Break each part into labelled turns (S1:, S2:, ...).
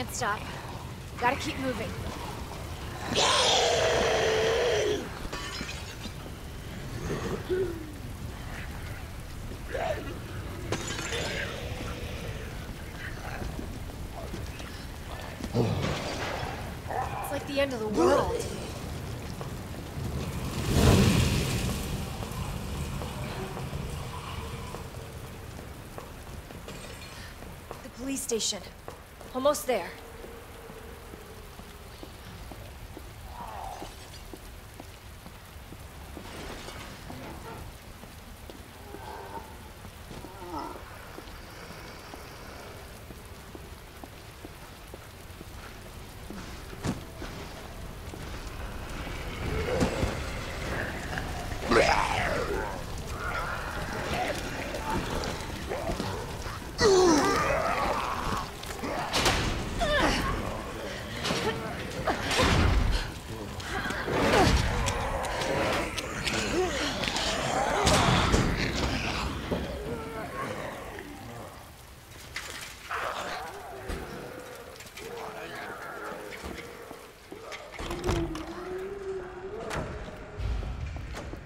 S1: can't stop. Gotta keep moving. It's like the end of the world. The police station. Almost there.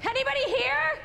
S1: Anybody here?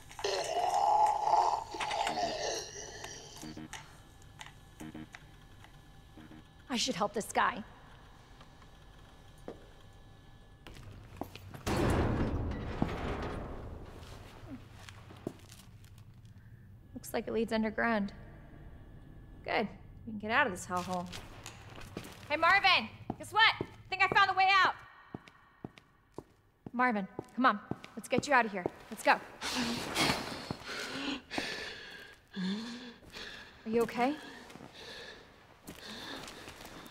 S1: I should help this guy. Looks like it leads underground. Good. We can get out of this hellhole. Hey, Marvin! Guess what? I think I found the way out! Marvin, come on. Let's get you out of here. Let's go. Are you okay?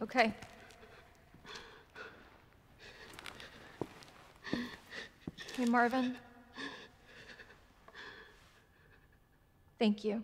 S1: Okay. Hey, Marvin. Thank you.